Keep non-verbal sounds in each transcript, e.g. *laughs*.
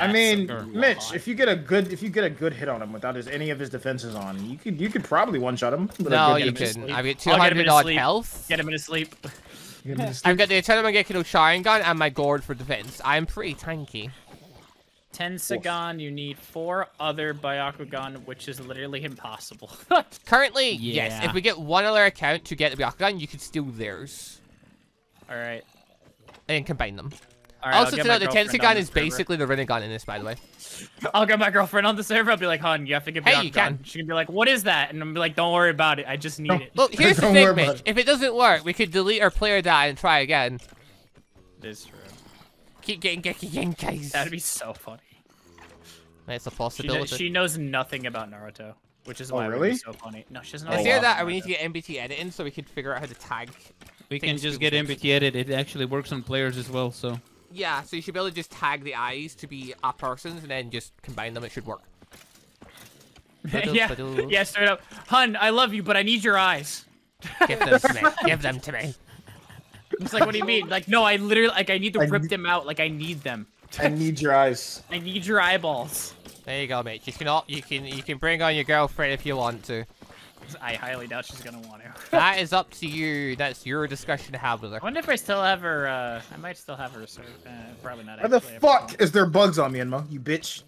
I mean, a Mitch, if you get a good if you get a good hit on him without his any of his defenses on, you could you could probably one shot him. No, good you hit. him couldn't. I've got get 200 odd health. Get him in his sleep. Get him sleep. I've got the Eternal Mangekyo Sharingan and my Gourd for defense. I'm pretty tanky. Tenseigan, you need four other Byakugan, which is literally impossible. *laughs* Currently, yes. If we get one other account to get the Byakugan, you could steal theirs All right. and combine them. All right, I'll also, get to my note, the girlfriend on Tenseigan the is server. basically the Rinnegan in this, by the way. *laughs* I'll get my girlfriend on the server. I'll be like, "Hon, you have to get Hey, Byakugan." you can. She can be like, "What is that?" And I'm be like, "Don't worry about it. I just need Don't- it." Look, here's *laughs* the Don't thing, worry Mitch. it. If it doesn't work, we could delete our player data and try again. It is true. Keep getting Kekkei Genkais. That'd be so funny. That's a She, kno- possibility. she knows nothing about Naruto, which is Oh, why it really? be so funny. No, she doesn't know. It's Oh, either wow. that or we need to get NBT editing so we can figure out how to tag. We can just get fix. NBT edit. It actually works on players as well. So Yeah, so you should be able to just tag the eyes to be a person's and then just combine them. It should work. *laughs* yeah, yeah, straight up. Hun, I love you, but I need your eyes. Give them to me. *laughs* Give them to me. It's like, what do you mean? Like, no, I literally, like, I need to I rip need- them out. Like, I need them. I need your eyes. *laughs* I need your eyeballs. There you go, mate. You can op- you can you can bring on your girlfriend if you want to. I highly doubt she's gonna want to. *laughs* That is up to you. That's your discussion to have with her. I wonder if I still have her. Uh, I might still have her. So, uh, probably not. Why the fuck forgot. is there bugs on me, Enma? You bitch.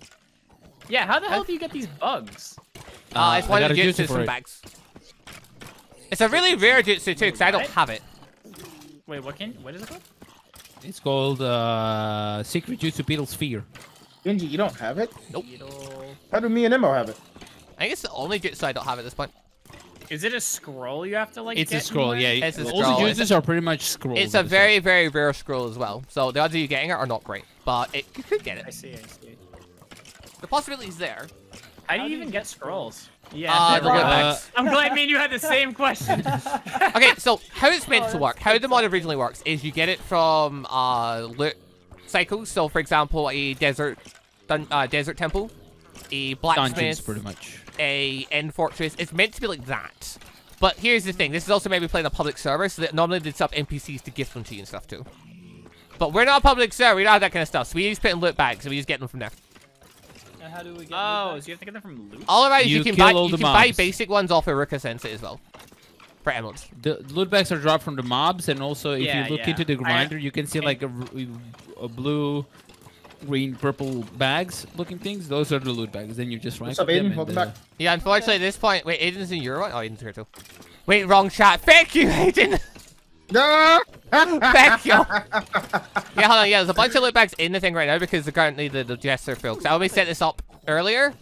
Yeah, how the hell do you get these bugs? Uh, it's one of the a jutsu from bags. It's a really rare jutsu too, because I don't have it. Wait, what can? What is it called? it's called uh, Secret Jutsu Beetle Sphere. Genji, you don't have it? Nope. Beetle- How do me and Emo have it? I think it's the only jutsu I don't have at this point. Is it a scroll you have to like? It's a scroll, anywhere? yeah. It's a All scroll, the it's jutsus are pretty much scrolls. It's a would say. very, very rare scroll as well. So the odds of you getting it are not great, but it you could get I it. see. I see. The possibility is there. How do you even get scrolls? Yeah. Uh, the loot. Uh. I'm glad me and you had the same question. *laughs* okay, so how it's meant to work, how the mod originally works, is you get it from uh, loot cycles. So, for example, a desert, dun- uh, desert temple, a Dungeons, blacksmith, pretty much. a end fortress. It's meant to be like that. But here's the thing: this is also maybe playing a public server, so that normally they'd sub NPCs to gift them to you and stuff too. But we're not a public server; we don't have that kind of stuff. So we just put in loot bags, and we just get them from there. And how do we get oh, loot so you have to get them from loot? All around, you, You can buy all you the can buy basic ones off Iruka Sensei as well for emeralds. The loot bags are dropped from the mobs, and also if Yeah, you look yeah. into the I- grinder, you can see like a, a, blue, green, purple bags looking things. Those are the loot bags. Then you just right What's up, click Aiden? and, Welcome uh, back. Yeah, unfortunately, at this point, wait, Aiden's in your one. Oh, Aiden's here too. Wait, wrong chat. *laughs* Thank you, Aiden. No! Thank you. *laughs* yeah, hold on. Yeah, there's a bunch of loot bags in the thing right now because currently the, the chests are filled. 'Cause I always set this up earlier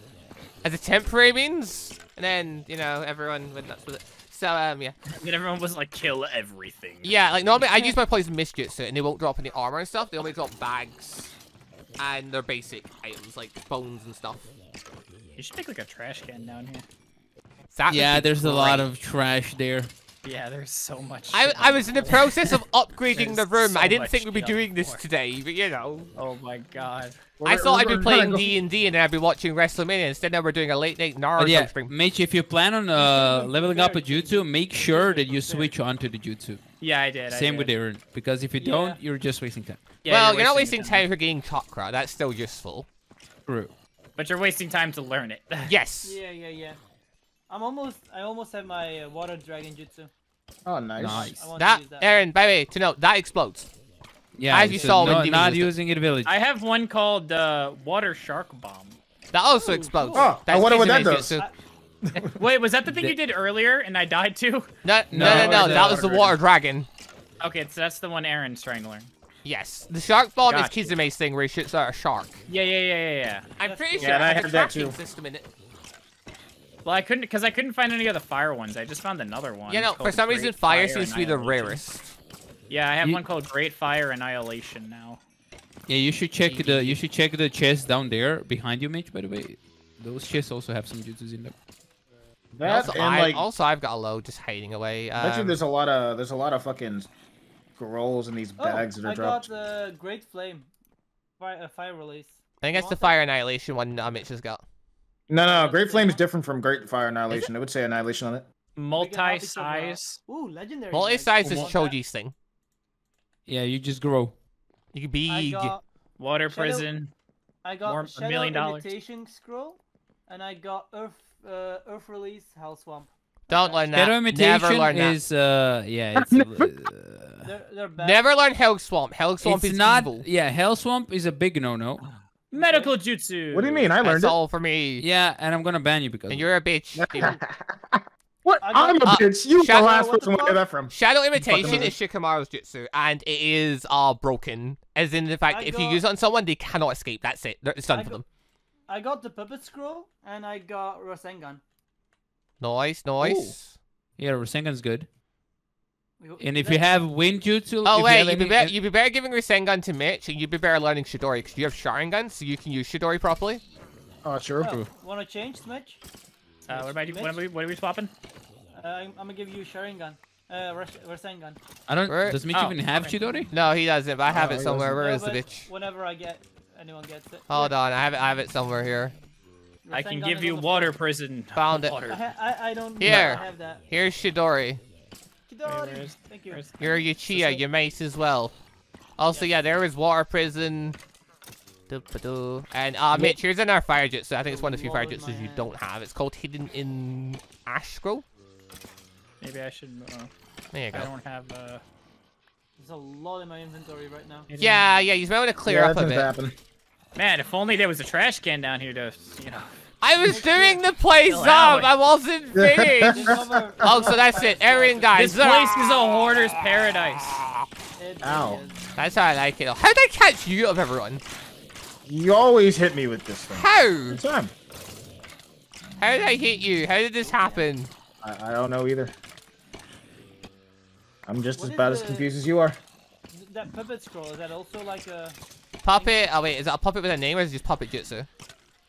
as a temporary means, and then you know everyone went nuts with it. So um, yeah, And then everyone was like, kill everything. yeah. Like normally I use my poison mist jutsu, and they won't drop any armor and stuff. They only drop bags and their basic items like bones and stuff. You should make like a trash can down here. That Yeah, be there's a lot of trash there. Yeah, there's so much. I, I was in the process of *laughs* upgrading the room. so I didn't think we'd be doing this today, but you know. Oh my god. I We're- thought I'd be playing D and D, and then I'd be watching WrestleMania. Instead, now we're doing a late night But Naruto yeah, stream. Mitch, if you plan on uh, *laughs* leveling up a jutsu, make sure that you switch onto the jutsu. Yeah, I did. I Same did. with Aaron, because if you Yeah. don't, you're just wasting time. Yeah, well, you're, not wasting your time for getting chakra. That's still useful. True. But you're wasting time to learn it. *laughs* Yes. Yeah, yeah, yeah. I'm almost. I almost have my uh, water dragon jutsu. Oh, nice. Nice. That, that. Aaron, by the way, to note, that explodes. Yeah, As you so saw no, Demon not using it village. I have one called uh, Water Shark Bomb. That also explodes. Oh, I That's wonder what that does. jutsu. *laughs* Wait, was that the thing you did earlier and I died too? *laughs* No, no, no, No, no. That was the water water dragon. Okay, so that's the one Aaron's trying to learn. Yes. The shark bomb Gotcha. is Kisame's thing where he shoots out a shark. Yeah, yeah, yeah, yeah, yeah. I'm pretty Yeah, sure and I it has a heard that tracking too. system in it. Well, I couldn't because I couldn't find any of the fire ones. I just found another one. You know, for some reason, Great fire seems to be the Annihilation. rarest. Yeah, I have You- one called Great Fire Annihilation now. Yeah, you should check the you should check the chest down there behind you, Mitch. By the way, those chests also have some jutsus in them. That Also, and I, like, also, I've got a load just hiding away. I bet you Um, there's a lot of there's a lot of fucking scrolls in these Oh, bags that are I dropped. got the great flame. Fire, uh, fire release. I think it's the want that? fire annihilation one uh, Mitch has got. No, no, Great Flame is different from Great Fire Annihilation. I would say Annihilation on it. We can have each of, Multi-size. Ooh, legendary. Multi-size is Choji's thing. Yeah, you just grow. You can be. Water Shadow- Prison. I I got More- a Shadow million dollars. Imitation Scroll, and I got Earth uh, Earth Release Hell Swamp. Don't learn that. Shadow Never learn that. is uh yeah it's uh, *laughs* They're they're. Never learn Hell Swamp. Hell Swamp it's is not evil. yeah Hell Swamp is a big no no. *gasps* Medical jutsu. What do you mean? I learned That's it. all for me. Yeah, and I'm gonna ban you because And you're a bitch. *laughs* Steven. What? I got- I'm a Uh, bitch. You the Shadow, last what person the to get that from. Shadow imitation is Shikamaru's jutsu, and it is uh broken. As in the fact, I if you use it on someone, they cannot escape. That's it. It's done I for got- them. I got the Puppet Scroll, and I got Rasengan. Nice, nice. yeah Rasengan's good. And if you have wind jutsu, Oh wait, you have you'd be, any- better, you'd be better giving Rasengan to Mitch, and you'd be better learning Chidori, because you have Sharingan, so you can use Chidori properly. Oh, true. Oh, wanna change, Smitch? Uh, what about you? What are we, what are we swapping? Uh, I'm, I'm gonna give you Sharingan. Uh, Ras- Rasengan. I don't. Where- Does Mitch oh, even have okay. Chidori? No, he doesn't, but I have Oh, it somewhere. doesn't. Where Yeah, is the bitch? Whenever I get, anyone gets it. Hold on, I have it. I have it somewhere here. I can give you water floor. prison. Found it. I, Water. ha- I, I don't. Here. I have that. Here's Chidori. Chidori. where's- Thank you. where's- You're your Chia, your mace as well. Also, yeah, there is water prison. Doo-ba-doo. And uh, Mitch, here's another fire jutsu. I think it's one of the few fire Lord, jutsus you don't have. It's called Hidden in Ash Scroll. Maybe I should. Uh, There you go. I don't have. Uh, There's a lot in my inventory right now. Yeah, yeah, you might want to clear yeah, up that a tends bit. to happen. man, if only there was a trash can down here to, you know. I was doing the place Chill up. I wasn't *laughs* finished. Oh, so that's it. Everything dies. This place is a hoarder's paradise. It Ow. That's how I like it. How did I catch you out of everyone? You always hit me with this thing. How? Every time. How did I hit you? How did this happen? I, I don't know either. I'm just What as is bad as confused as you are. That puppet scroll is that also like a? Puppet. Oh wait, is that a puppet with a name or is it just puppet jutsu?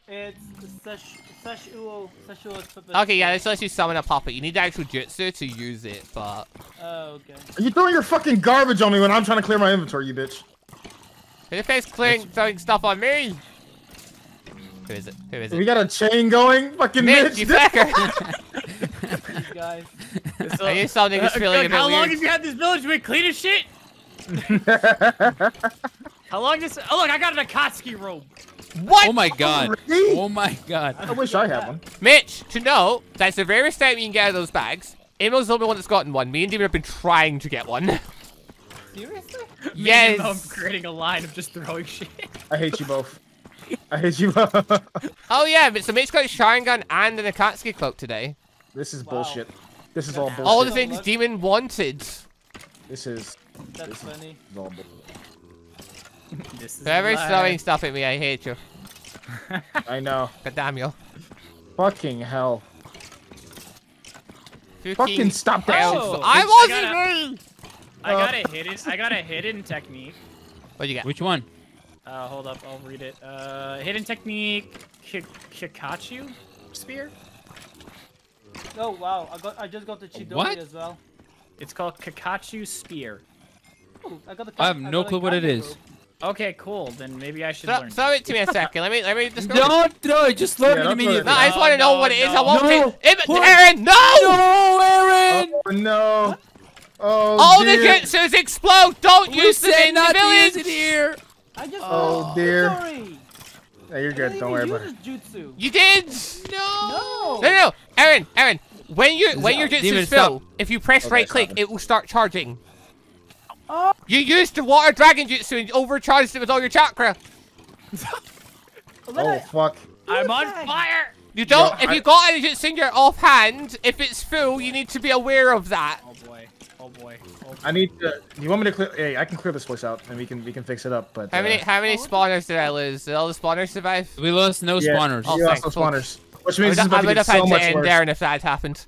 It's Sesh Sesh Uo Sesh Uo's puppet. Okay, yeah, scroll. this lets you summon a puppet. You need the actual jutsu to use it, but Oh, okay. Are you throwing your fucking garbage on me when I'm trying to clear my inventory, you bitch? Who the fuck's clearing throwing stuff on me? Who is it? Who is it? We got a chain going? Fucking Mitch, Mitch. you fucker! *laughs* Guys. *laughs* Are you sounding this Uh, feeling a bit How long weird? have you had this village? We clean as shit. *laughs* How long does? Oh look, I got an Akatsuki robe. What? Oh my god. Really? Oh my god. I wish I had one. Mitch, to know, that's the rarest time you can get out of those bags. Emo's the only one that's gotten one. Me and Demon have been trying to get one. Seriously? *laughs* yes. I'm creating a line of just throwing shit. I hate you both. I hate you both. *laughs* Oh yeah, but so Mitch got a Sharingan and an Akatsuki cloak today. this is Wow. bullshit. This is all bullshit. All the things. Demon wanted. This is, That's This funny. is all bullshit. *laughs* This is Whoever's life. throwing stuff at me, I hate you. I know. God damn you. Fucking hell. Fucking Fucking stop that hell. shit. Oh, I I wasn't gotta- me! I got a hidden. I got a hidden technique. What you got? Which one? Uh, hold up, I'll read it. Uh, hidden technique, Ki- Kikaichu spear. Oh wow! I got. I just got the Chidori What? as well. It's called Kikaichu spear. Ooh, I got the. I have Ka- no clue what it is. Kage is. robe. Okay, cool. Then maybe I should Throw, learn. throw it to me a second. Let me let me *laughs* discover. Don't throw it. Just learn Yeah, it don't throw it. immediately. No, I just want to No, know what it is. I no, won't no. take. Im- Aaron, no! No, Aaron. Oh no. Oh, All the dear. jutsus explode. Don't We use them said in the not to use village. it here. I just. Oh, got dear. Chidori. Yeah, you're good. Don't worry about it. Jutsu. You did. No. No, no, no, Aaron, Aaron. When you when your Demon, jutsus stop. fill, if you press Okay, right click, it. it will start charging. Oh. You used the water dragon jutsu and overcharged it with all your chakra. Oh fuck. I'm on fire. You don't. Yeah, if I- you got any jutsu in your offhand, if it's full, you need to be aware of that. Oh boy. Oh boy. Oh boy. I need to. You want me to clear? Hey, I can clear this place out, and we can we can fix it up. But How many uh, how many spawners did I lose? Did all the spawners survive? We lost no yeah, spawners. Oh, you lost thanks, those spawners, which I means would, it's I about to would get have so had to much end worse. there if that happened.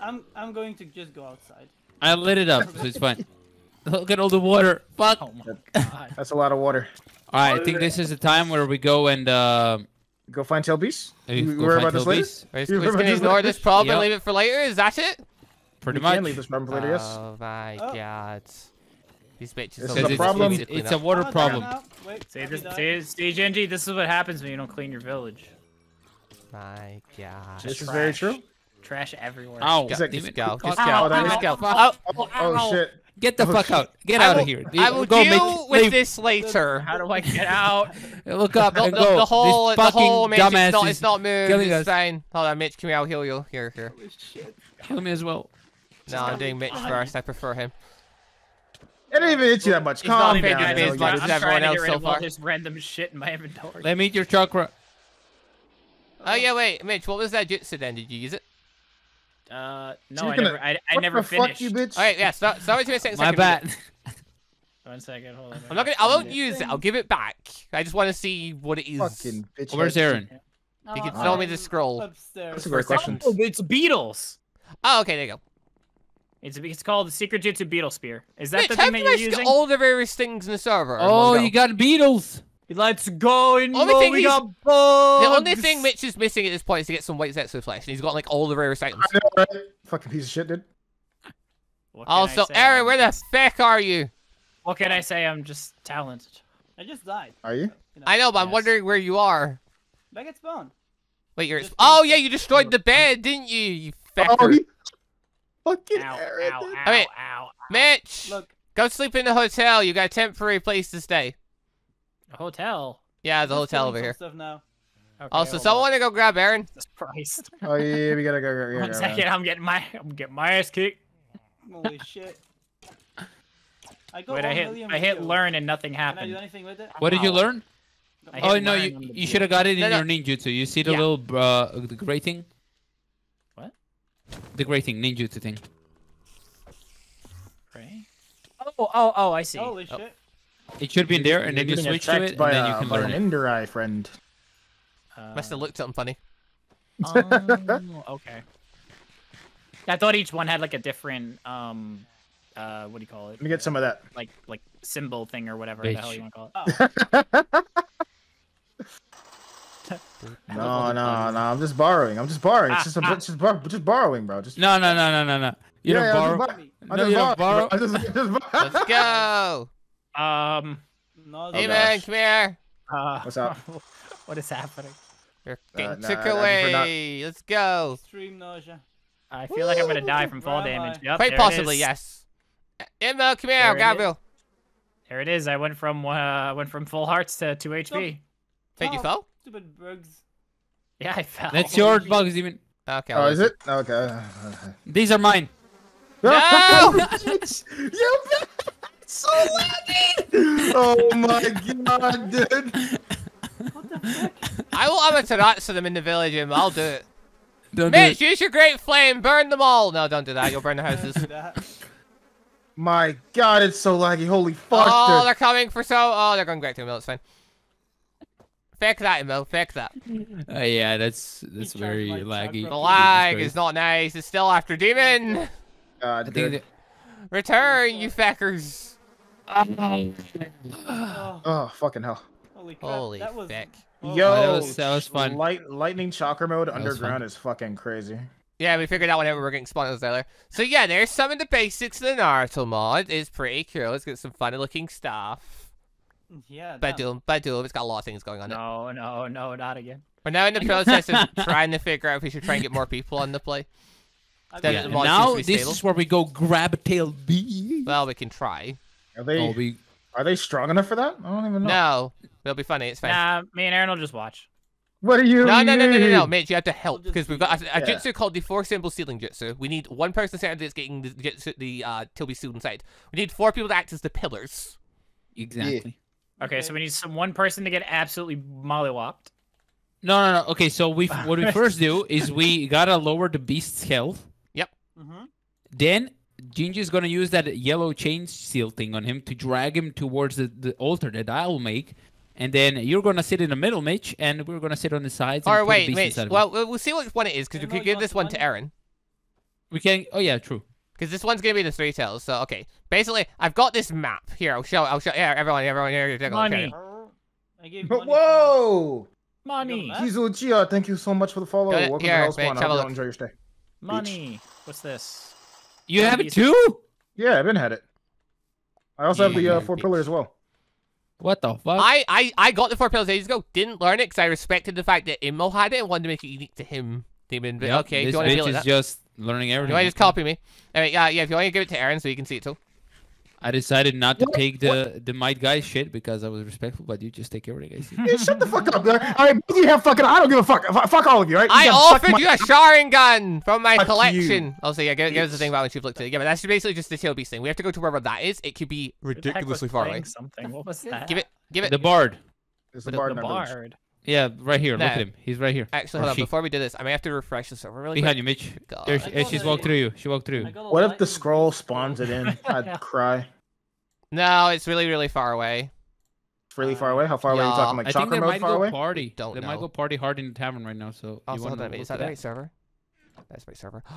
I'm. I'm going to just go outside. I lit it up, so it's fine. *laughs* Look at all the water. Fuck. Oh my god. That's a lot of water. All right, I think this is the time where we go and uh, Go find Tailbeast. we You go worry find about this Tailbeast. later. We're just, You just gonna ignore this problem and leave it for later. Is that it? Pretty we much. Can leave this problem for. Oh my Oh. god. These bitches. This are is a problem. It's, it's a water Oh, problem. down now. Wait. See this, me see, Stage NG, this is what happens when you don't clean your village. My god. This Just is very true. Trash everywhere. Ow. Is that- Just Damn go. Just go. Just go. Oh, Ow. Oh, Oh shit. Get the Oh, fuck shit. out. Get I out of here. I will go, deal Mitch. with Leave. this later. *laughs* How do I get out? *laughs* Look up and the, go. the whole, this the whole, Mitch, dumbass it's not, it's not moved. It's us. fine. Hold on, Mitch, come here, I'll heal you. Here, here. Holy shit. Kill me as well. No, I'm doing Mitch first. I prefer him. It didn't even hit you that much. He's not Calm even down, doing Mitch. as down. much Mitch. as Everyone everyone else else so so far. far. This random shit in my inventory. Let me eat your chakra. Oh, yeah, wait. Mitch, what was that jutsu then? Did you use it? Uh, no, you're I gonna- never, I, I What never finished. fuck, you bitch? Alright, yeah, start, start with me a second. My second bad. *laughs* One second, hold on. I'm not gonna. I won't use it. I'll give it back. I just want to see what it is. Fucking bitch. Where's head. Aaron? You can Oh, throw me the scroll. Upstairs. That's a great question. Oh, it's Beatles. Oh, okay, there you go. It's it's called the Secret Jutsu Beetle Spear. Is that Mitch, the thing that you you're manage to using? get all the various things in the server? in Oh, one go? you got beetles. Let's go and Only thing we he's- got The only thing Mitch is missing at this point is to get some white Zetsu flesh, and he's got like all the rarest items. I know, right? Fucking piece of shit, dude. I Also, say? Aaron, where the fuck are you? What can I say? I'm just talented. I just died. Are you? You I know, but I'm wondering where you are. Back at spawn. Wait, you're. Just Oh yeah, you destroyed the bed, didn't you? You Oh, fecker. he... Fucking Ow, Aaron, ow, ow, I mean- ow. Mitch, Look. go sleep in the hotel. You got a temporary place to stay. A hotel. Yeah, the just hotel over here. Stuff now. Okay, Also, someone want to go grab Aaron? Jesus Christ. *laughs* Oh yeah, we gotta go. go, go, One go, second. I'm getting my I'm getting my ass kicked. Holy *laughs* shit. I got Wait, I hit I hit learn and nothing Can I do happened. anything with it? What did you learn? I Oh no, you you should have got it in No, no. your ninjutsu. You see the Yeah. little uh the gray thing? What? The gray thing, ninjutsu thing. Right? Oh, oh, oh, I see. Holy Oh. shit. It should be in there, and You're then you switch to it, and by, then you uh, can learn an it. Enderai friend. Uh, Must have looked at him funny. oh, *laughs* okay. I thought each one had like a different um uh what do you call it? Let me get some of that. Like like symbol thing or whatever the hell you want to call it. *laughs* No, no, no. I'm just borrowing. I'm just borrowing. It's Ah, just, a, ah. just, bor- just borrowing, bro. Just No, no, no, no, no, no. You Yeah, yeah, don't I'm borrow. I No, just you don't borrow. borrow. I just, I just borrow. Let's *laughs* go. Um No, hey Oh, man, come here. uh, What's up? *laughs* what is happening? You're Uh, nah, took I prefer not- away. Let's go. Extreme nausea. I feel like I'm gonna die from fall damage. Yep, Quite possibly, yes. Emma, come here, There it Gabriel. There it is. I went from uh went from full hearts to two HP. Wait, you Oh, fell? Stupid bugs. Yeah, I fell. That's your bugs, even. Okay. Oh, I'll is listen. it? Okay. These are mine. No! *laughs* *laughs* you bitch! *laughs* So laggy! Oh my god, dude! I will Amaterasu them in the village, and I'll do it. Don't do Mitch, it. use your great flame, burn them all. No, don't do that. You'll burn the houses. That- My god, it's so laggy. Holy fuck, oh, dude. they're coming for so. Oh, they're going back to Emil. It's fine. Fake that, Emil. Fix that. *laughs* Uh, yeah, that's that's charged very my laggy. The lag is not nice. It's still after demon. God, dude. that- Return, you feckers. oh, Oh, fucking hell. holy crap. Holy that was, feck. oh, Yo, that was- that was fun. Light, lightning chakra mode was underground is fucking crazy. Yeah, we figured out whenever we're getting spawned earlier. So yeah, there's some of the basics of the Naruto mod. It's pretty cool. Let's get some funny looking stuff. Yeah. damn. Badum, Badum. It's got a lot of things going on. It. No, no, no, not again. We're now in the process of *laughs* trying to figure out if we should try and get more people on the play. I've Yeah, is got- now seems to be this stable. is where we go grab a tail B. Well, we can try. Are they Oh, we are they strong enough for that? I don't even know. No, it'll be funny. It's fine. Nah, me and Aaron will just watch. What do you No, no, no, no, no, no, mean? Mitch, you have to help because we've got a, a Yeah. jutsu called the four symbol sealing jutsu. We need one person centered that's getting the jutsu, the uh, Tilby student side. We need four people to act as the pillars. exactly. Okay, so we need some one person to get absolutely mollywopped. No, no, no. Okay, so we *laughs* what we first do is we gotta lower the beast's health. Mhm. Then Gingy's gonna use that yellow chain seal thing on him to drag him towards the, the altar that I'll make. And then you're gonna sit in the middle, Mitch, and we're gonna sit on the sides. and Or put the wait, beast Mitch. inside of him. Well, we'll we'll see which one it is because we could give this want one to? Aaron. we can. Oh yeah, true. Because this one's gonna be the three tails. So okay, basically, I've got this map here. I'll show. I'll show. Yeah, everyone, everyone here. take a look at Money. it. I gave money. *laughs* Whoa! Money, Huh? Kizu Chia, thank you so much for the follow. Got it. Welcome Here, to House Mitch, One. I have a hope you look. enjoy your stay. money. What's this? You have it too? Yeah, I've been had it. I also have the uh, four bitch. pillar as well. What the fuck? I, I, I got the four pillars ages ago. Didn't learn it because I respected the fact that Inmo had it and wanted to make it unique to him. Demon, but Yep, okay, do this you want to bitch deal with is that? just learning everything. You want to just copy me? Anyway, yeah, yeah. If you want to give it to Aaron so you can see it too. I decided not to take the the might guy shit because I was respectful, but you just take everything I see. Yeah, shut the fuck up. All right, both of you have fucking. I don't give a fuck. F- Fuck all of you, right? I You can suck offered my- you a Sharingan from my Fuck collection. you. I'll say, yeah, give, give us the thing about when you've looked at it. Yeah, but that's basically just the tail beast thing. We have to go to wherever that is. It could be Who the heck was ridiculously far away. Something. What was that? Give it, give it. The bard. It's the The- bar The in village. bard. Yeah, right here. Look at him. He's right here. Actually, Or hold oh, on. Before we do this, I may have to refresh the server really Behind quick. you, Mitch. God. There, she, got she's walked through you. She walked through. I got a What if the scroll spawns it in? *laughs* I'd cry. No, it's really, really far away. It's really far away. How far away are you talking? Like I think chakra they mode might far go away? party. Don't they know. might go party hard in the tavern right now. So you Also, wanna hold on a minute. look Is that the right server? That's the right server. *gasps*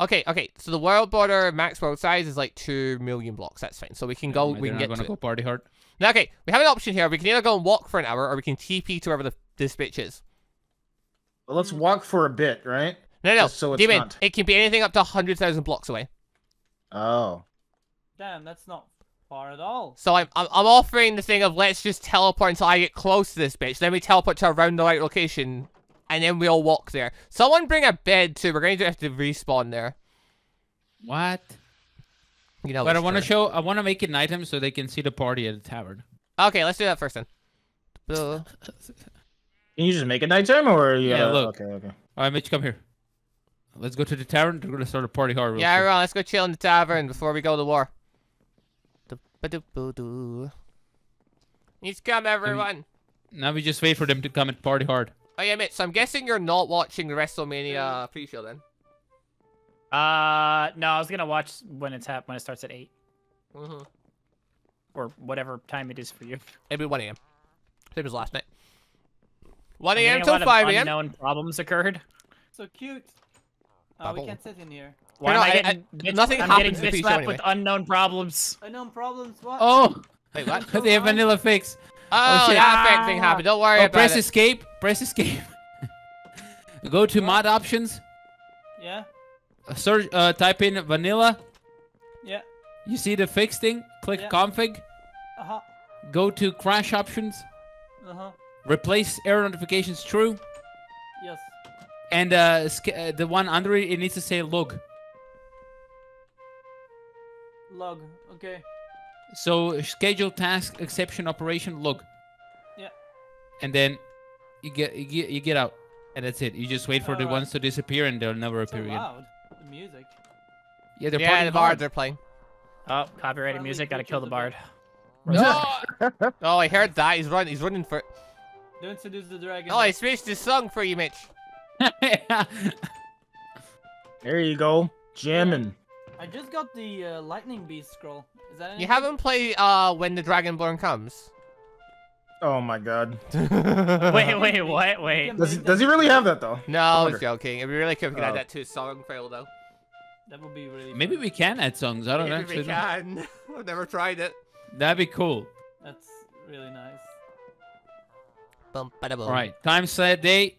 Okay, okay. So the world border max world size is like two million blocks. That's fine. So we can go. They're we can not get gonna go party hard. Now, okay, we have an option here. We can either go and walk for an hour, or we can TP to wherever the this bitch is. Well, let's walk for a bit, right? No, no, Just so it's Demon. not- It can be anything up to hundred thousand blocks away. Oh. Damn, that's not far at all. So I'm, I'm I'm offering the thing of let's just teleport until I get close to this bitch. Then we teleport to around the right location, and then we all walk there. Someone bring a bed too. We're going to have to respawn there. What? You know. but I want to show. I want to make an item so they can see the party at the tavern. Okay, let's do that first then. *laughs* Can you just make it nighttime, or you Yeah, gotta- look. Okay, okay. All right, Mitch, come here. Let's go to the tavern. We're gonna start a party hard. yeah, quick. everyone, let's go chill in the tavern before we go to war. Du-ba-du-bu-du. Let's come, everyone. Now we just wait for them to come and party hard. Oh yeah, Mitch. So I'm guessing you're not watching the WrestleMania pre-show then. Uh, no, I was gonna watch when it's hap when it starts at eight Mm-hmm. or whatever time it is for you. It'll be 1 a.m. Same as last night. 1 I'm a.m. getting till 5 a.m. Unknown problems occurred. So cute. Oh, we can't sit in here. Why no, am I I- getting I- bitch- nothing I'm happens getting if you bitch slapped anyway. with unknown problems. Unknown problems. What? Oh, Wait, what? they have vanilla fix. Oh, shit. that effect thing happened. Don't worry Oh, about press it. escape. Press escape. *laughs* go to mod options. Yeah. Search. Uh, type in vanilla. Yeah. You see the fix thing. Click Yeah. config. Uh huh. Go to crash options. Uh huh. Replace error notifications true. Yes. And uh, uh, the one under it, it needs to say log. Log. Okay. So schedule task exception operation log. Yeah. And then you get you get you get out, and that's it. You just wait for the Alright. ones to disappear, and they'll never So appear again. loud. The music. Yeah, they're Yeah, partying the hard. bards are playing. Oh, copyrighted music. Gotta kill the bard. No. *laughs* *laughs* Oh, I heard that. He's running. He's running for. Don't seduce the dragon. Oh, I switched the song for you, Mitch. *laughs* There you go. Jamming. I just got the uh, lightning beast scroll. Is that You haven't played uh when the Dragonborn comes. Oh my god. *laughs* Wait, wait, *laughs* what? Wait. Does, does he really have that though? No, I was wonder. joking. It'd be really cool if we could add Oh. that to a song file, though. That would be really. Maybe fun. we can add songs. I don't Maybe actually we know. can. I've never tried it. That'd be cool. That's really nice. Bum, bada, boom. All right, time set date.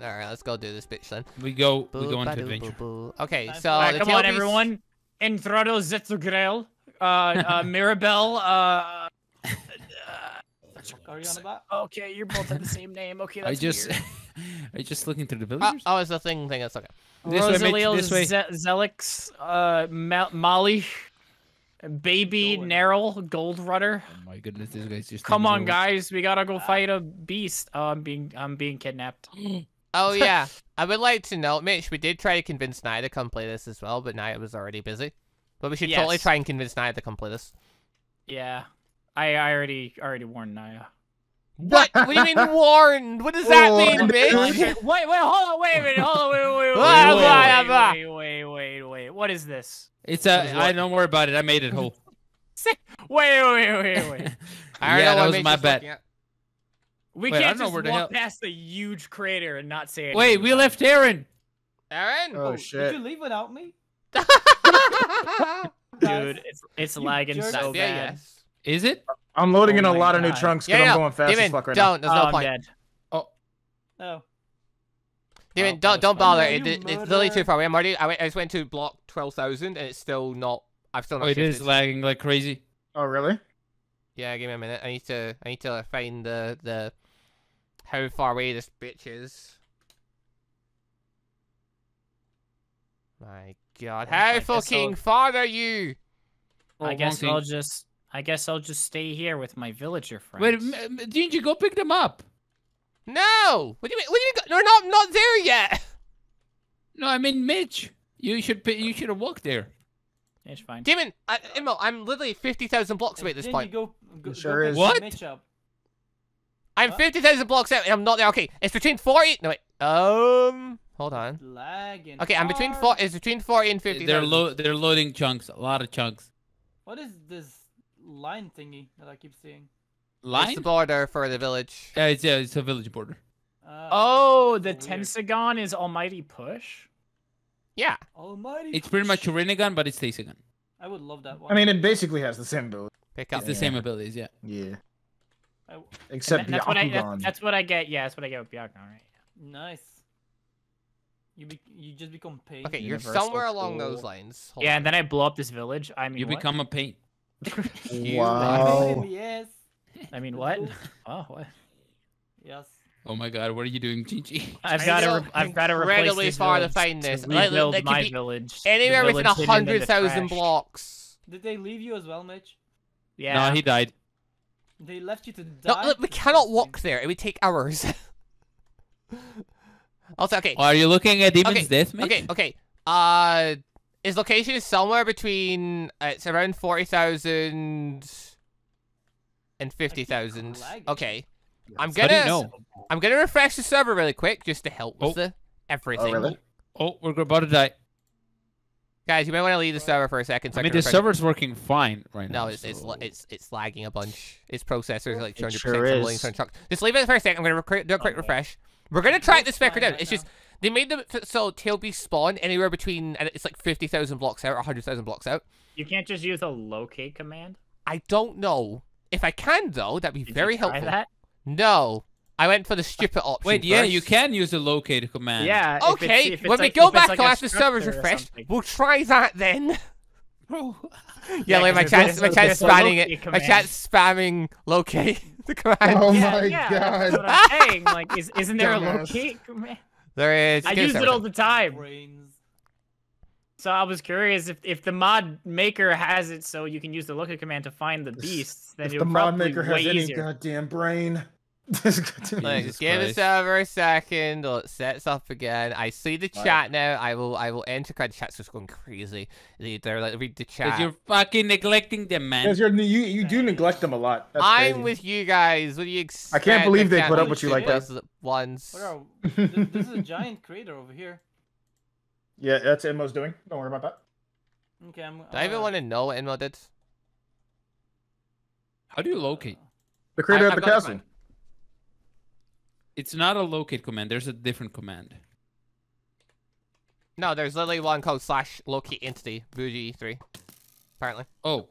All right, let's go do this bitch then. We go. We go into bada, adventure. boo, boo. Okay, Time so for- Alright, the come tail on, beast- everyone. Introdo Zetsugrel. Uh, uh, *laughs* Mirabelle. Uh, *laughs* Are you on about? okay, you're both have the same name. Okay, *laughs* that's I just, weird. I just looking through the Oh, villagers. oh, it's the thing thing. That's okay. This way, Mitch, this way. Ze- Zelix, uh, Ma- Molly, Baby Going. Nerl, Gold Rudder. Oh my goodness, this guy's just. Come on, guys, we gotta go uh, fight a beast. Oh, I'm being, I'm being kidnapped. *gasps* Oh yeah, *laughs* I would like to know, Mitch. We did try to convince Nia to come play this as well, but Nia was already busy. But we should totally try and convince Nia to come play this. Yeah, I, I already, already warned Naya. What? what do you mean warned? What does that mean, Warned. Mitch? wait, wait, hold on, wait a minute, hold on, wait, wait, wait, Blah, wait, wait, wait, wait, wait, wait, what is this? It's a. What is I don't worry about it. I made it whole. *laughs* Wait, wait, wait, wait. *laughs* I already Yeah, that was my bet. We Wait, can't just where the walk past the huge crater and not say anything. Wait, we left Aaron. Aaron? Oh, oh Did shit. you leave without me? *laughs* dude. It's it's You lagging jerk. so yeah, bad. yes. Is it? I'm loading Oh in a oh my lot of new trunks Yeah, because yeah. I'm going fast Demon, as fuck right now. don't. There's Oh, no I'm point. dead. Oh. No. Demon, Oh, don't don't bother. It, it- it's literally too far away. I'm already. I, went- I just went to block twelve thousand, and it's still not. I've still not. Oh, it is shifted. lagging like crazy. Oh really? Yeah, give me a minute. I need to. I need to find the the how far away this bitch is. My God, Oh how my God, so- fucking far are you? Oh, I guess I'll just. I guess I'll just stay here with my villager friends. Wait, M- M- Gingy, go pick them up. No! What do you mean? What do you mean? They're not not there yet. *laughs* No, I mean Mitch. You should you should have walked there. It's fine. Damon, I, Inmo, I'm literally fifty thousand blocks away at this Didn't point. You go, go, sure go is. What? Mitch up. I'm Huh? fifty thousand blocks out, and I'm not there. Okay, it's between forty. No wait. Um, hold on. Lagging. Okay, I'm between four. It's between forty and fifty. They're lo- they're loading chunks, a lot of chunks. What is this line thingy that I keep seeing? Line? It's the border for the village. Yeah, it's yeah, it's a village border. Ah, Oh, the so weird. Tenseigan is Almighty Push. Yeah. Almighty. It's pretty much a push. Rinnegan, but it's Stacy gun. I would love that one. I mean, it basically has the same ability. Pick up. It's the Yeah. same abilities, yeah. Yeah. I- Except that- that's what I. That's, that's what I get. Yeah, that's what I get with Byakugan, right? nice. You be, you just become pain. Okay, you're Universal somewhere along those lines. Hold Yeah, on. and then I blow up this village. I mean, You what? become a paint. *laughs* You- Wow. *laughs* yes. I mean, what? *laughs* Oh, what? Yes. Oh my god, what are you doing, Gingy? I've got to. know, Re- I've got to replace incredibly this far to village find this. Like, like, rebuild they could my village. Anywhere The within a village hidden in hundred the thousand trash. blocks. Did they leave you as well, Mitch? Yeah. No, he died. They left you to die. No, look, we cannot walk there. It would take hours. also, okay. Are you looking at Demon's Okay, Death, Mitch? Okay, okay. Uh, his location is somewhere between. Uh, it's around forty thousand and fifty thousand. lagging. Okay, I'm How do you gonna. know? I'm gonna refresh the server really quick just to help with Oh. the everything. Oh, really? Oh, we're about to die. Guys, you might want to leave the server for a second. So I mean, can the refresh- server's working fine right now. No, it's it's so- la- it's it's lagging a bunch. Its processor is like It 200 sure percent is. is. Just leave it for a second. I'm gonna do a quick Okay. refresh. We're gonna track this It's specker fine down. right It's just now. They made them f- so tailbeast spawn anywhere between and it's like 50,000 blocks out or 100,000 blocks out. You can't just use a locate command. I don't know if I can though. That'd be Did very you try helpful. That? No, I went for the stupid *laughs* option. Wait, yeah, you can use the locate command. Yeah. if it's- Okay, if it's when we like- go back like till after the server's structure refreshed, we'll try that then. Bro. *laughs* Yeah, Yeah, like my 'cause chat's my a- chat's spamming locate it. My command. chat's spamming locate *laughs* the command. Oh yeah, my yeah, That's god. what I'm saying. Like, is, isn't there a locate command? There is. I use it all the time. So I was curious if, if the mod maker has it so you can use the locate command to find the beasts, then If the mod maker has way any easier. goddamn brain. This Like, Jesus just give the Christ. server a second. till It sets up again. I see the Right. chat now. I will. I will enter. God, the chat's just going crazy. They- They're like read the Because chat. you're fucking neglecting them, man. Because you're you you do neglect them a lot. That's I'm crazy. with you guys. What do you expect? I can't believe they put up do with you like that. Once. What are, th- this is a giant crater over here. *laughs* Yeah, that's Inmo's doing. Don't worry about that. Okay, I'm. Do I even uh, want to know what Inmo did? How do you locate? The crater I- at I've the got the castle. Plan. It's not a locate command. There's a different command. No, there's literally one called slash locate entity biju three. Apparently. Oh,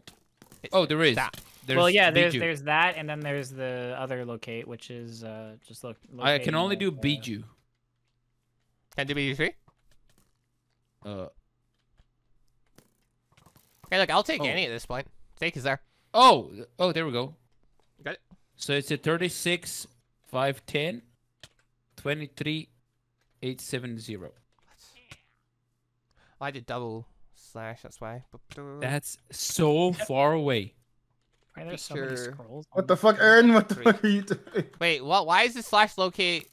It's oh, there is. that. There's well, yeah, there's Biju. there's that, and then there's the other locate, which is uh just look. I can locating only do the- Biju. Can do biju three. Uh, Okay, look, I'll take Oh. any at this point. Take is there. oh, oh, there we go. Got it. So it's a 36, 510, 23, 870. I did double slash. That's why. That's so far away. Why there's so many Picture- scrolls? What the fuck, Aaron? What the Three. fuck are you doing? Wait, what? Why is the slash locate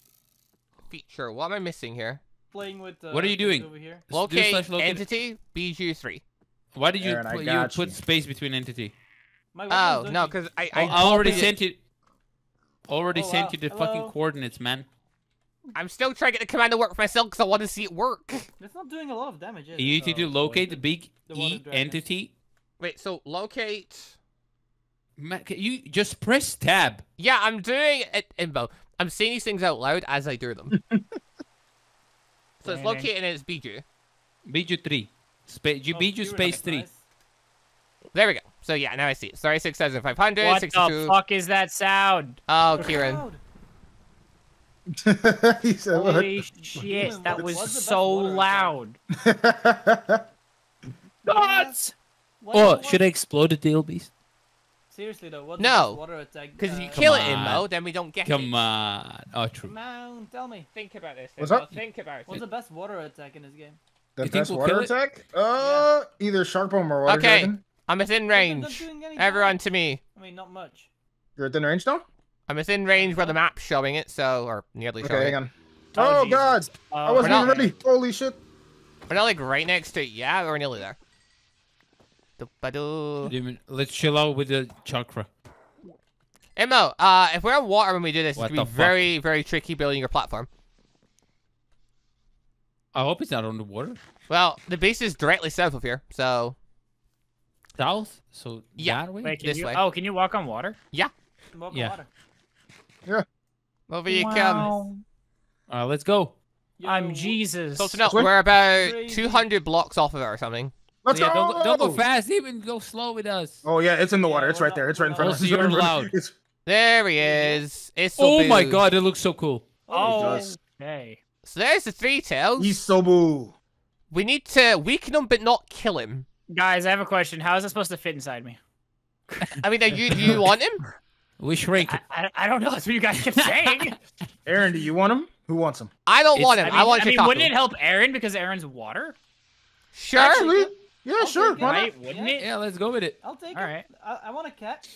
feature? What am I missing here? Playing with. Uh, What are you doing? Over here. Let's do Locate, slash locate- entity BG3. Why did you Aaron, I put, you got put you. space between entity? My Oh no, dodgy. because I I, I, I already it- sent you. Already Oh, sent wow. you the Hello? fucking coordinates, man. I'm still trying to get the command to work for myself because I want to see it work. It's not doing a lot of damage. Is You it? need to do Oh, locate the big the E entity. Wait, so locate. Man, can you just press tab. Yeah, I'm doing it in. I'm saying these things out loud as I do them. *laughs* so it's Landing. located and it's BG. Biju 3. Spa- G- Oh, Biju space 3. nice. There we go. So yeah, now I see it. Sorry, 6,500, What 62. the fuck is that sound? Oh, Look Kieran. Out. *laughs* he said, what? Holy shit, that What's was so loud. *laughs* What? What Oh, should I explode the tail beast? Seriously though, what's No, water attack? Because uh, you kill it, Come Immo, on. then we don't get Come it. on. Oh, true. Come on, tell me. Think about this. What's up? Think about What's it. the best water attack in this game? The You think best we'll water kill it? attack? Uh, either shark bomb or water Okay. dragon. I'm within range. Everyone to me. I mean, not much. You're at the range now? I'm within range where the map's showing it, so or nearly Okay, showing. hang on. Oh, Oh, god! Uh, I wasn't even not- ready. Holy shit. We're not like right next to it. Yeah, we're nearly there. Let's chill out with the chakra. Inmo, uh, if we're on water when we do this, What it's gonna be fuck? very, very tricky building your platform. I hope it's not underwater. Well, the base is directly south of here, so South, so Yeah, that way. Wait, can this you? way. Oh, can you walk on water? Walk Yeah. on water. Over you come. Alright, let's go. Yo, I'm Jesus. Close enough. Where? We're about Crazy. 200 blocks off of it or something. Let's yeah, go! don't, go- don't go fast, even go slow with us. Oh yeah, it's in the Yeah, water. It's right there. It's right in front not- of us. Oh, so you're loud. *laughs* It's- There he is. It's so Oh my god, it looks so cool. Oh, shit. okay. So there's the three tails. He's Sobu. We need to weaken him, but not kill him. Guys, I have a question. How is it supposed to fit inside me? I mean, are you do you *laughs* want him? We shrink I. I, I don't know. That's what you guys kept *laughs* saying. Aaron, do you want him? Who wants him? I don't It's- want him. I I, want I mean, wouldn't it help Aaron because Aaron's water? Sure. Actually, yeah, I'll sure. Why? Right? Wouldn't Yeah. it? Yeah, let's go with it. I'll take All it. right. I, I want a cat.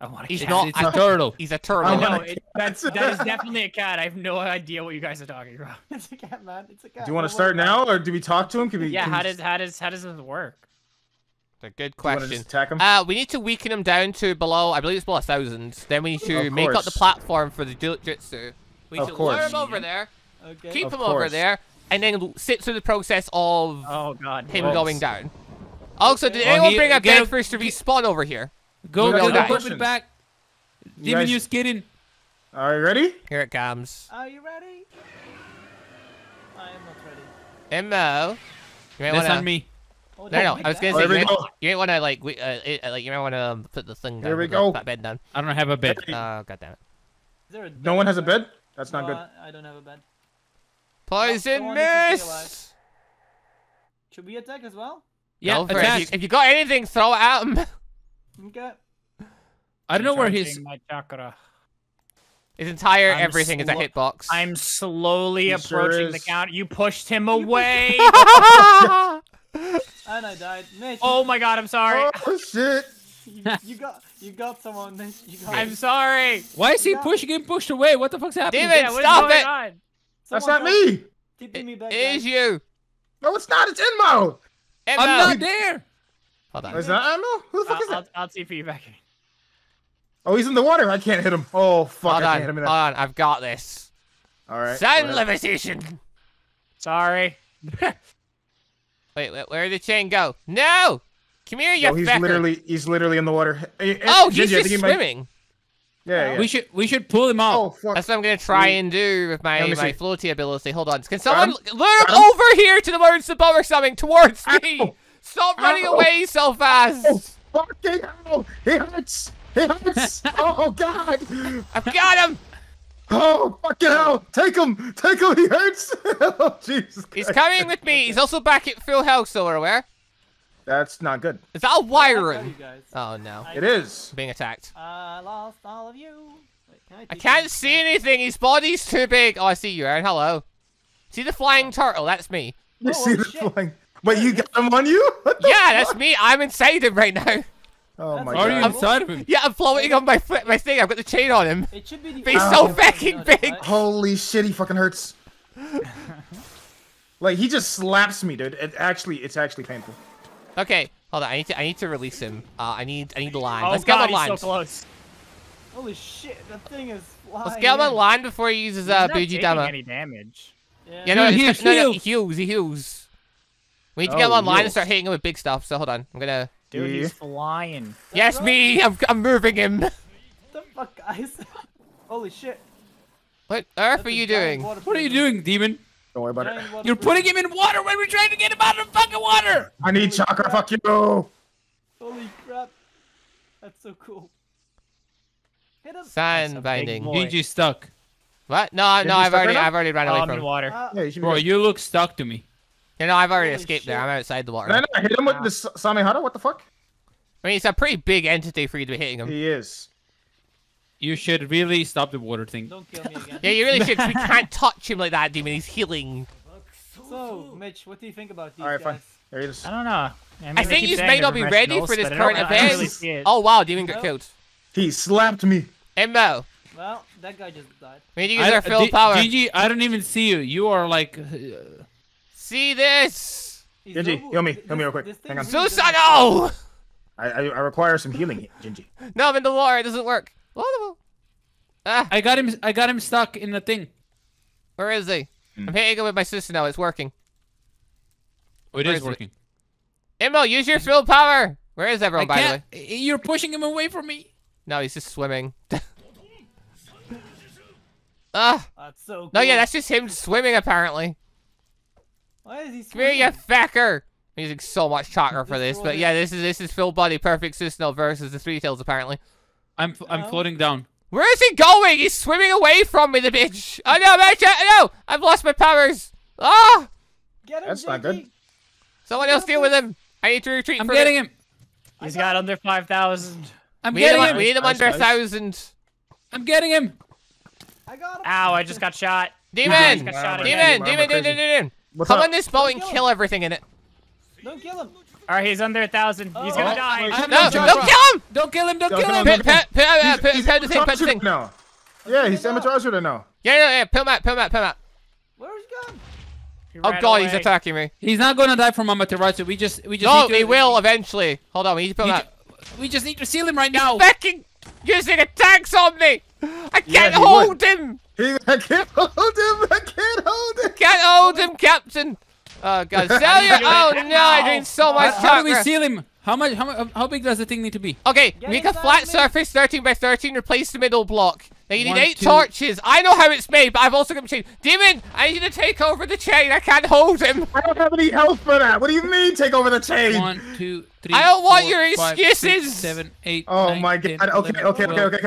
I want He's cat. not- It's a turtle. He's a turtle. I know. It, that's that is *laughs* definitely a cat. I have no idea what you guys are talking about. *laughs* it's a cat, man. It's a cat. Do you want to start now, or do we talk to him? Can we? Yeah. can How we does how does how does this work? A good do you wanna question. attack him? Uh, we need to weaken him down to below. I believe it's below a thousand. Then we need to make up the platform for the jutsu. We need Of to course. lure him over there, it. Okay. keep Of him over there, and then sit through the process of Oh God. him Well, going down. Also, did Okay. anyone he- bring a get bed a- for us to respawn over here? Go, We're go, gonna go, die. back. You Demon, you skidding. Are you ready? Here it comes. Are you ready? I am not ready. Mo. You might That's wanna... on me. Oh, No, don't no, I was gonna say here you we might, go. you might wanna like, we, uh, it, uh, like you might wanna um, put the thing down. Here we put the- go. Bed down. I don't have a bed. Oh god damn it. Is there a No one has a bed? bed. That's not No, good. I, I don't have a bed. Poison someone needs to stay alive. mist. Should we attack as well? Yeah, Go for. If attack. you, if you got anything, throw it at him. *laughs* Okay. I don't know where his. Charging My chakra. His entire I'm everything is a hitbox. I'm slowly He sure approaching the count. You pushed him *laughs* away. *laughs* And I died. Mitch, oh my God. I'm sorry. Oh shit! you, *laughs* you got you got someone. Mitch. You got I'm sorry. Why is he Yeah. pushing getting pushed away? What the fuck's happening? David, Yeah, stop it. on? That's not me. Tipping me back. It is you. No, it's not. It's Inmo. Emma. I'm not there. Hold on. Is that Inmo? Who the fuck I'll, is that? I'll, I'll TP you back in. Oh, he's in the water. I can't hit him. Oh fuck! Hold I on. can't hit him in Hold on. I've got this. All right. Sun go ahead. levitation. Sorry. *laughs* Wait, wait, where did the chain go? No! Come here, you Oh, he's fecker. literally he's literally in the water. Hey, hey, Oh, he's Ginger, I just think he might- swimming. Yeah, yeah. We should we should pull him out. Oh fuck! That's what I'm gonna try and do with my Let me my see. floaty ability. Hold on. Can someone him. lure him over here to the emergency bomb or something towards me? Ow. Stop running away so fast. Oh fucking hell! He hurts. He hurts. *laughs* oh god! I've got him. Oh fucking hell! Take him! Take him! *laughs* He hurts! oh Jesus! He's Christ. coming with me. He's also back at full health, so we're aware. That's not good. Is that a I'll tell Wyron? you guys. Oh no. I- It is. Being attacked. Uh, I lost all of you. Wait, can I, I can't you? see anything. His body's too big. Oh, I see you, Aaron. Hello. See the flying oh. turtle? That's me. You Oh, see oh, the shit. flying? Wait, you got him on you? *laughs* What the Yeah, that's me. I'm inside him right now. Oh That's my Are you god! inside of him? Yeah, I'm floating on my foot, my thing. I've got the chain on him. It should be the. But he's so Oh, fucking big. right? Holy shit! He fucking hurts. *laughs* like he just slaps me, dude. It actually, it's actually painful. Okay, hold on. I need to. I need to release him. Uh, I need. I need land. Oh Let's get him God, on he's land. so close. Holy shit! That thing is flying. Let's get him on in. land before he uses He's uh, not Biju taking Dama. any damage. Yeah. Yeah, no, he got- no, no, heals. he heals. He heals. We need to Oh, get him on land and start hitting him with big stuff. So hold on. I'm gonna. Dude, Yeah. he's flying. That's yes, right. me. I'm. I'm moving him. *laughs* the fuck, guys? *laughs* Holy shit! What earth That's are you doing? What are you doing, demon? Don't worry about it. Giant water You're putting him in water when we're trying to get him out of fucking water. I need chakra. Fuck you. Holy crap! That's so cool. Hit him. Sign binding. big boy. Stuck. What? No, Did no. I've already. right? I've already ran Oh, away I'm from him. water. Ah, Yeah, you. Bro, you look stuck to me. You know, I've already Holy escaped there. I'm outside the water. Did I not hit him with the S- Samehada? What the fuck? I mean, it's a pretty big entity for you to be hitting him. He is. You should really stop the water thing. Don't kill me again. Yeah, you really should. we *laughs* can't touch him like that, demon. He's healing. So, Mitch, what do you think about these Alright, fine. guys? There he is. I don't know. mean, I think keep you saying may not be ready for this but I don't- current I don't really event. Oh wow, Demon got Nope. killed. He slapped me. Imbo, Well, that guy just died. we need to use I- our full power. GG, I don't even see you. You are like. uh, See this? He's Genji, heal me, this- heal me real quick. Hang on. really good. Susanoo! I, I I require some healing, Gingy. *laughs* No, I'm in the water. It doesn't work. Ah, I got him. I got him stuck in the thing. where is he? I'm hitting him with my sister now. It's working. Oh, it Where is is it? working. Inmo, use your full power. Where is I everyone, by the way? You're pushing him away from me. No, he's just swimming. *laughs* Ah, That's so cool. no, yeah, that's just him swimming, apparently. Why is he Come here, you swimming? fecker. I'm using so much chakra for this, but yeah, this is this is full body perfect Susanoo versus the Three Tails, apparently. I'm. f- I'm No. floating down. Where is he going? He's swimming away from me, the bitch. Oh no, man, no, I've lost my powers. Ah, Get him, That's not good. Someone else deal with him. I need to retreat. I'm for getting him. He's got under 5,000. I'm We need him, getting him. we need him Nice, under a thousand. I'm getting him. I got him. Ow, I just got shot. Demon, Wow, demon, got shot demon, again. demon, demon, crazy. demon. What's Come up? on this boat and Kill him. everything in it. Don't kill him. All right, he's under a thousand. He's Oh. gonna Oh, die. wait. I have No, no don't kill him. Don't kill him. Don't Don't kill kill him. him. Put, put, put, uh, put, He's, put the thing, put the he's thing. now. Yeah, he's Get him. amateur right now. Yeah, yeah, yeah. Put him out, put him out, put him out. Where's he gone? He Oh ran god, he's away. attacking me. He's not gonna die from Amaterasu. We just. We just. No, need to, he will eventually. Hold on, we need to put We, him ju- out. we just need to seal him right now. Fucking using attacks on me. I can't Yeah, he hold would. him. He, I can't *laughs* hold Captain. Uh, *laughs* oh god. Oh no, I'm so much How, how do we seal him? How much? How, mu- how big does the thing need to be? Okay, Get make a flat me. surface, 13 by 13, replace the middle block. Now you need One, eight two- torches. I know how it's made, but I've also got a chain. Demon, I need to take over the chain. I can't hold him. I don't have any health for that. What do you mean take over the chain? One, two, three. I don't want four, your five, six, excuses. seven, eight, Oh nine, my 10, god. Okay, 11, okay, okay, 12, okay, okay.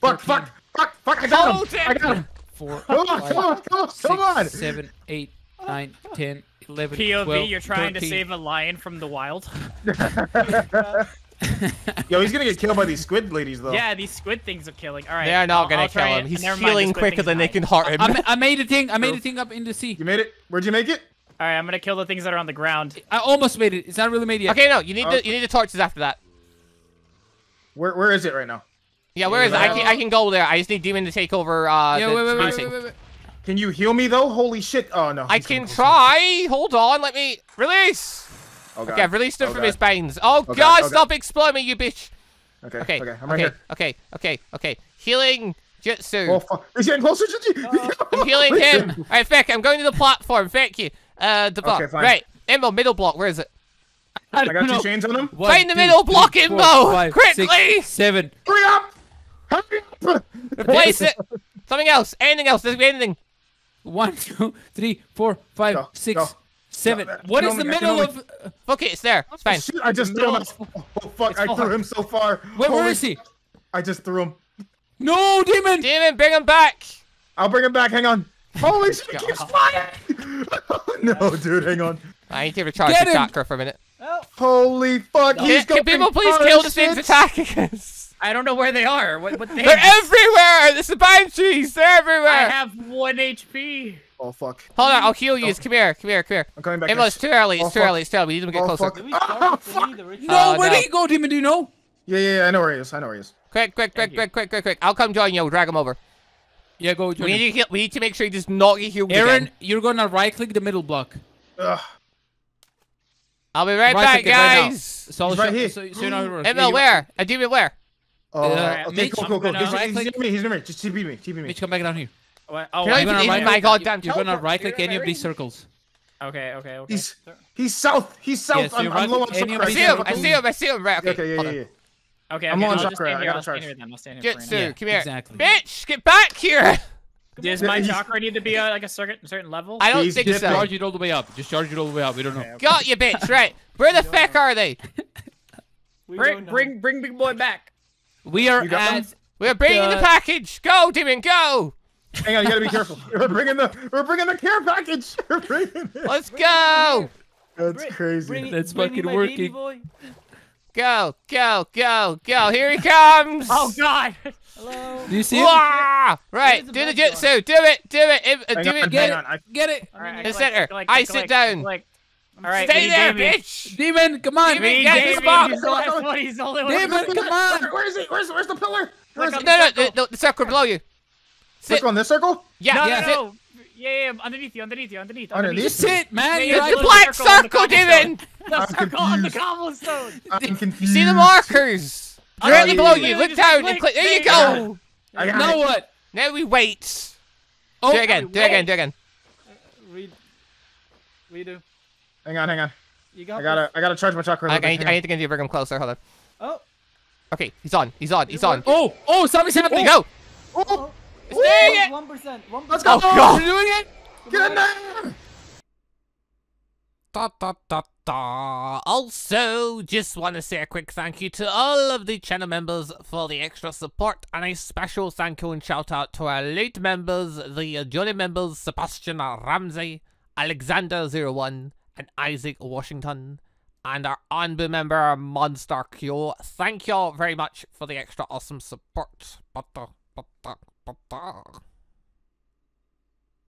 Fuck, fuck, fuck, fuck, fuck. I got Hold him. him. I got him. Four, Come on, five, come on, come on, six, come on. seven, eight, nine, 10, 11, POV, 12, you're trying to save a lion from the wild. *laughs* Yo, he's gonna get killed by these squid ladies though. Yeah, these squid things are killing. All right. They are not I'll- gonna I'll kill him. it- He's never healing quicker than they can hurt him. I, I made a thing. I made a thing up in the sea. You made it? Where'd you make it? All right, I'm gonna kill the things that are on the ground. I almost made it. It's not really made yet. Okay, no, you need Oh. the you need the torches after that. Where where is it right now? Yeah, where is it? I can I can go there. I just need Demon to take over. Uh, Yeah, the wait, wait, wait, spacing. wait, wait, wait. Can you heal me though? Holy shit. Oh no. I can try. Hold on, let me release. Oh, God. Okay, I've released him Oh, from God. his binds. Oh Oh, God, God. Oh, stop exploding me, you bitch. Okay, Okay, okay, I'm right okay, here. okay, okay, okay. Healing Jutsu. Oh fuck. He's getting closer, Gigi. I'm healing him. *laughs* Alright, Feck, I'm going to the platform. Thank you. Uh, the block. Okay, fine. Right, Inmo, middle block. Where is it? I I got know. two chains on him. One, Find the two, middle three, block, four, Inmo! five, Quickly! six, seven. Hurry up! Hurry up! Replace it. *laughs* Something else. Anything else. Doesn't be anything. One, two, three, four, five, Go, six, go. seven. No, What I is can the only- I can middle only- of? Uh, okay, it's there. It's fine. Shit, I just threw him. Oh, oh fuck! I threw him so far. Where, where Holy is he? I just threw him. No, demon. Demon, bring him back. I'll bring him back. Hang on. Holy shit! He keeps flying. *laughs* no, dude, hang on. I need to recharge Get the chakra for a minute. Help! Holy fuck! Can, He's can going people please kill as the things shit. attacking us? *laughs* I don't know where they are. What? What things? They're everywhere. It's the banshees. They're everywhere! I have one HP. Oh fuck! Hold on, I'll heal you. Come here, come here, come here. I'm coming back. Emma, here. it's too early. It's Oh, too fuck. early. It's too early. We need to get Oh, closer. fuck. Oh, fuck. the, the ritual? No, Uh, where no. did he go, demon? Do you know? Yeah, yeah, yeah. I know where he is. I know where he is. Quick, quick, quick, Thank you. quick, quick, quick, quick. I'll come join you. We'll drag him over. Yeah, go. join We him. need to heal, we need to make sure he does not get healed Eren, again. you're gonna right-click the middle block. Ugh. I'll be right, Right-click back, it right now. guys. So, He's right so- here. So, so you know how it works. Emma, you- where? A demon where? Oh, Uh, okay, Mitch, cool, cool, cool. I'm He's, gonna he's near me. He's near me. Just TP me. TP me. Mitch, come back down here. What? Oh, Can I I put gonna it right- my goddamn You're gonna right-click any of these circles. Okay, okay, okay. He's he's south. He's south. Yeah, so I'm, you're I'm low on right-click any of chakra. I see him. I see him. I see him. Right. Okay. Okay, yeah, yeah, yeah. okay, I'm okay, on I'll just chakra, I here. gotta charge. here then. I'll stand here for Jutsu, now. Yeah, come here. exactly. Bitch, get back here. *laughs* Does my chakra need to be uh, like a certain certain level? I don't He's think dipping. so. Charge it all the way up. Just charge it all the way up. We don't know. Okay, okay. Got you, bitch. Right. *laughs* Where the feck are they? *laughs* Bring, bring, bring Big Boy back. We are at. them? We're bringing the Uh, package. Go, demon, go. Hang on, you gotta be careful. *laughs* We're bringing the we're bringing the care package. *laughs* We're bringing it. Let's go. That's crazy. Bring, That's bring fucking working. boy. Go, go, go, go. Here he comes. *laughs* Oh God! Hello. Do you see him? Wah! Right, do the bad jutsu. Do it, do it, Im- uh, do on, it. Get on. I, All I right, mean, The center. click, I sit click, down. click. All right, Stay there, Damien. bitch. Demon, come on. Demon, We get Damien. this box. He's the last one. He's the only one. Demon, come on. Where, where is he? Where's where's the pillar? Where is Look it? No, no, circle. the, the circle below you. Sit. Click on this circle. Yeah, No, yeah, no, no. Yeah, yeah, underneath you, underneath you, underneath. Underneath? Sit, man. Yeah, yeah. The the black circle on the circle, Demon. The I'm circle on the cobblestone. I'm confused. You see the markers? Directly yeah, below yeah, you. Look down and click. click. There you go. I got Now it. what? Now we wait. Oh, do it again. Do it again. Do it again. Uh, read. Redo. Hang on, hang on. You got. I gotta I gotta charge my chakra. a I, little I, need, I need to get you bring him closer. Hold on. Oh. Okay, he's on. He's on. He's on. Oh, oh, something's happening. Go. Oh. oh Dang it. Oh, one percent. One Let's go. Oh, God. We're doing it. Get in there. Da, da, da, da. Also, just want to say a quick thank you to all of the channel members for the extra support, and a special thank you and shout out to our late members, the Jonin members Sebastian Ramsey, Alexander01, and Isaac Washington, and our Anbu member, Monster Q. Thank you all very much for the extra awesome support.